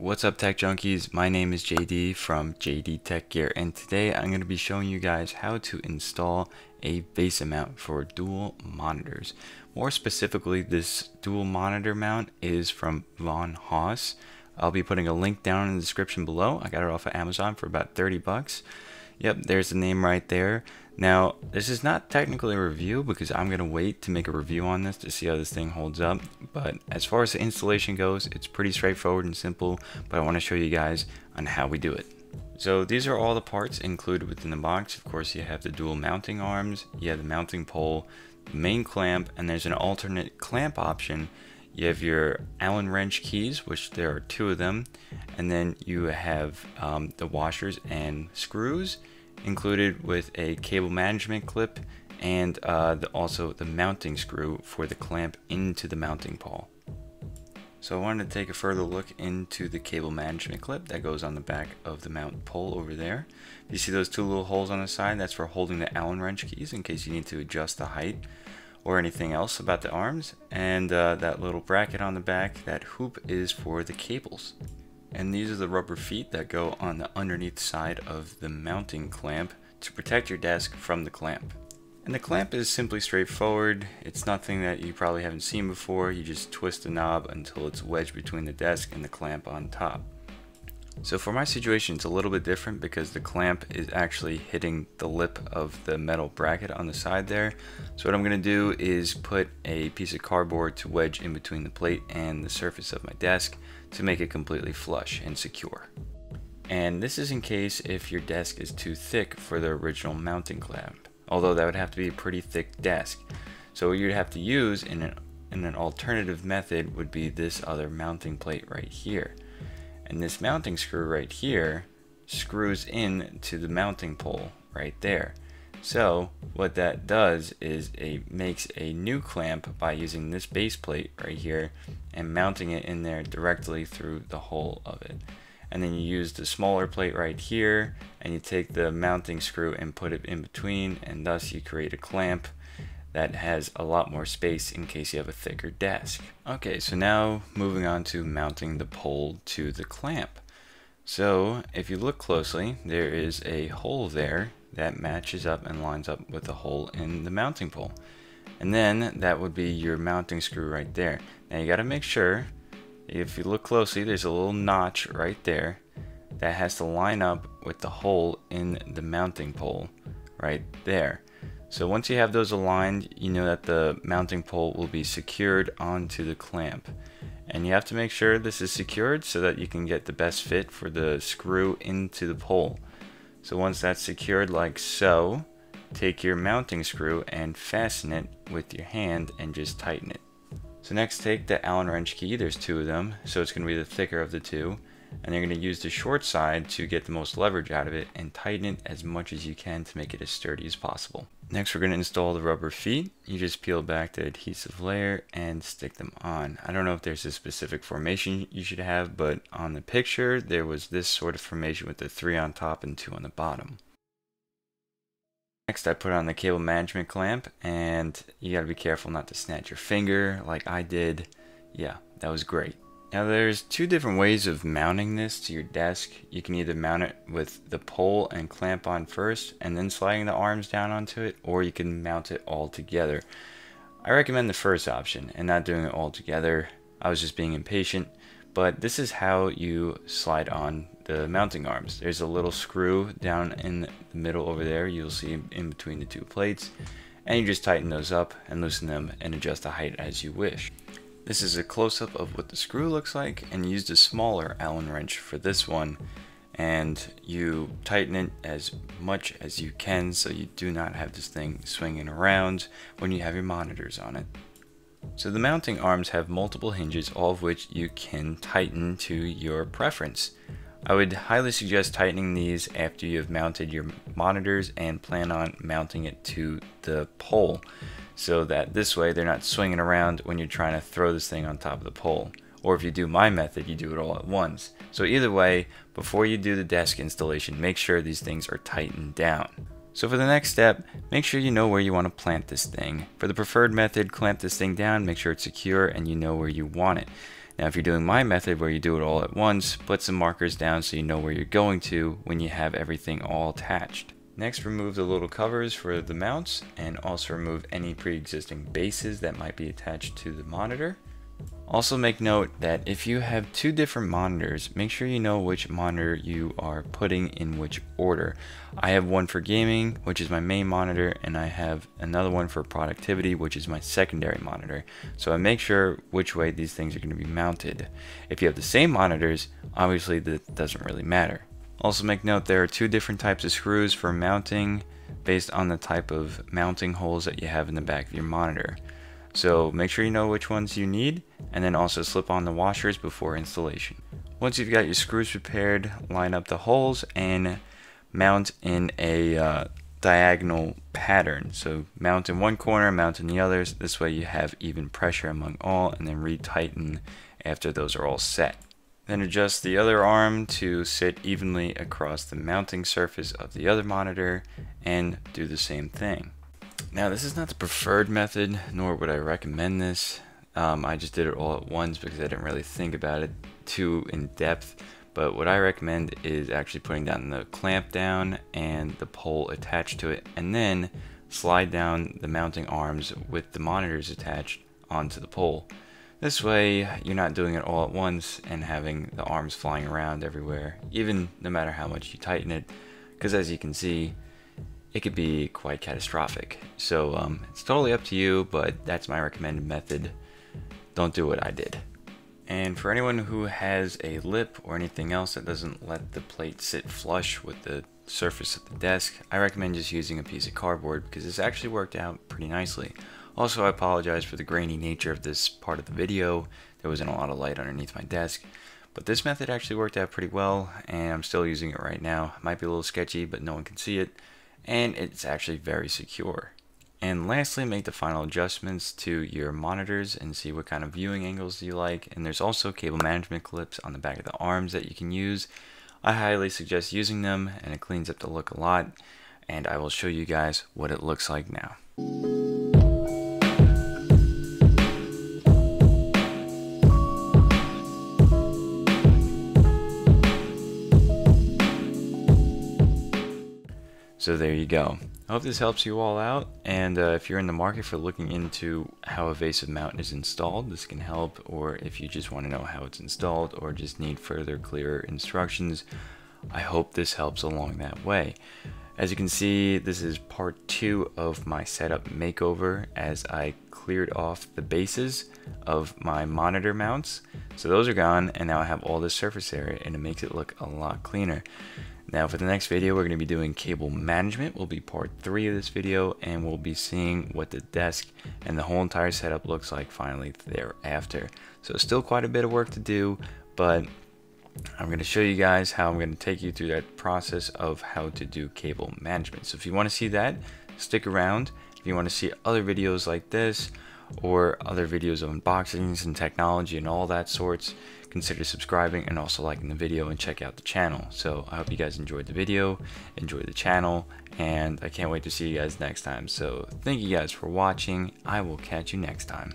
What's up tech junkies? My name is JD from JD Tech Gear and today I'm going to be showing you guys how to install a VESA mount for dual monitors. More specifically this dual monitor mount is from VonHaus. I'll be putting a link down in the description below. I got it off of Amazon for about 30 bucks. Yep, there's the name right there. Now, this is not technically a review because I'm going to wait to make a review on this to see how this thing holds up. But as far as the installation goes, it's pretty straightforward and simple, but I want to show you guys on how we do it. So these are all the parts included within the box. Of course, you have the dual mounting arms, you have the mounting pole, the main clamp, and there's an alternate clamp option. You have your Allen wrench keys, which there are two of them, and then you have um, the washers and screws included with a cable management clip and uh, the, also the mounting screw for the clamp into the mounting pole. So I wanted to take a further look into the cable management clip that goes on the back of the mount pole over there. You see those two little holes on the side? That's for holding the Allen wrench keys in case you need to adjust the height or anything else about the arms. And uh, that little bracket on the back, that hoop is for the cables. And these are the rubber feet that go on the underneath side of the mounting clamp to protect your desk from the clamp. And the clamp is simply straightforward. It's nothing that you probably haven't seen before. You just twist the knob until it's wedged between the desk and the clamp on top. So for my situation, it's a little bit different because the clamp is actually hitting the lip of the metal bracket on the side there. So what I'm going to do is put a piece of cardboard to wedge in between the plate and the surface of my desk to make it completely flush and secure. And this is in case if your desk is too thick for the original mounting clamp, although that would have to be a pretty thick desk. So what you'd have to use in an, in an alternative method would be this other mounting plate right here. And this mounting screw right here screws in to the mounting pole right there. So what that does is it makes a new clamp by using this base plate right here and mounting it in there directly through the hole of it. And then you use the smaller plate right here and you take the mounting screw and put it in between and thus you create a clamp that has a lot more space in case you have a thicker desk. Okay, so now moving on to mounting the pole to the clamp. So if you look closely, there is a hole there that matches up and lines up with the hole in the mounting pole. And then that would be your mounting screw right there. Now you got to make sure, if you look closely, there's a little notch right there that has to line up with the hole in the mounting pole right there. So once you have those aligned, you know that the mounting pole will be secured onto the clamp. And you have to make sure this is secured so that you can get the best fit for the screw into the pole. So once that's secured like so, take your mounting screw and fasten it with your hand and just tighten it. So next take the Allen wrench key, there's two of them, so it's going to be the thicker of the two and you're going to use the short side to get the most leverage out of it and tighten it as much as you can to make it as sturdy as possible. Next we're going to install the rubber feet. You just peel back the adhesive layer and stick them on. I don't know if there's a specific formation you should have, but on the picture there was this sort of formation with the three on top and two on the bottom. Next I put on the cable management clamp and you gotta be careful not to snatch your finger like I did. Yeah, that was great. Now there's two different ways of mounting this to your desk. You can either mount it with the pole and clamp on first and then sliding the arms down onto it or you can mount it all together. I recommend the first option and not doing it all together. I was just being impatient but this is how you slide on the mounting arms. There's a little screw down in the middle over there you'll see in between the two plates and you just tighten those up and loosen them and adjust the height as you wish. This is a close-up of what the screw looks like and used a smaller Allen wrench for this one and you tighten it as much as you can so you do not have this thing swinging around when you have your monitors on it. So the mounting arms have multiple hinges all of which you can tighten to your preference. I would highly suggest tightening these after you have mounted your monitors and plan on mounting it to the pole so that this way they're not swinging around when you're trying to throw this thing on top of the pole. Or if you do my method, you do it all at once. So either way, before you do the desk installation, make sure these things are tightened down. So for the next step, make sure you know where you want to plant this thing. For the preferred method, clamp this thing down, make sure it's secure and you know where you want it. Now if you're doing my method where you do it all at once, put some markers down so you know where you're going to when you have everything all attached. Next remove the little covers for the mounts and also remove any pre-existing bases that might be attached to the monitor. Also make note that if you have two different monitors, make sure you know which monitor you are putting in which order. I have one for gaming, which is my main monitor, and I have another one for productivity, which is my secondary monitor. So I make sure which way these things are going to be mounted. If you have the same monitors, obviously that doesn't really matter. Also make note there are two different types of screws for mounting based on the type of mounting holes that you have in the back of your monitor. So make sure you know which ones you need and then also slip on the washers before installation. Once you've got your screws prepared, line up the holes and mount in a uh, diagonal pattern. So mount in one corner, mount in the others. This way you have even pressure among all and then retighten after those are all set. Then adjust the other arm to sit evenly across the mounting surface of the other monitor and do the same thing. Now this is not the preferred method, nor would I recommend this. Um, I just did it all at once because I didn't really think about it too in depth. But what I recommend is actually putting down the clamp down and the pole attached to it, and then slide down the mounting arms with the monitors attached onto the pole. This way, you're not doing it all at once and having the arms flying around everywhere, even no matter how much you tighten it, because as you can see, it could be quite catastrophic. So um, it's totally up to you, but that's my recommended method. Don't do what I did. And for anyone who has a lip or anything else that doesn't let the plate sit flush with the surface of the desk, I recommend just using a piece of cardboard because this actually worked out pretty nicely. Also, I apologize for the grainy nature of this part of the video. There wasn't a lot of light underneath my desk. But this method actually worked out pretty well, and I'm still using it right now. It might be a little sketchy, but no one can see it and it's actually very secure. And lastly, make the final adjustments to your monitors and see what kind of viewing angles you like. And there's also cable management clips on the back of the arms that you can use. I highly suggest using them and it cleans up the look a lot. And I will show you guys what it looks like now. So there you go. I hope this helps you all out, and uh, if you're in the market for looking into how a VESA mount is installed, this can help, or if you just want to know how it's installed, or just need further clearer instructions, I hope this helps along that way. As you can see, this is part two of my setup makeover as I cleared off the bases of my monitor mounts. So those are gone, and now I have all this surface area, and it makes it look a lot cleaner. Now for the next video, we're going to be doing cable management. We'll be part three of this video, and we'll be seeing what the desk and the whole entire setup looks like finally thereafter. So still quite a bit of work to do, but I'm going to show you guys how I'm going to take you through that process of how to do cable management. So if you want to see that, stick around. If you want to see other videos like this, or other videos of unboxings and technology and all that sorts, consider subscribing and also liking the video and check out the channel. So I hope you guys enjoyed the video, enjoy the channel, and I can't wait to see you guys next time. So thank you guys for watching. I will catch you next time.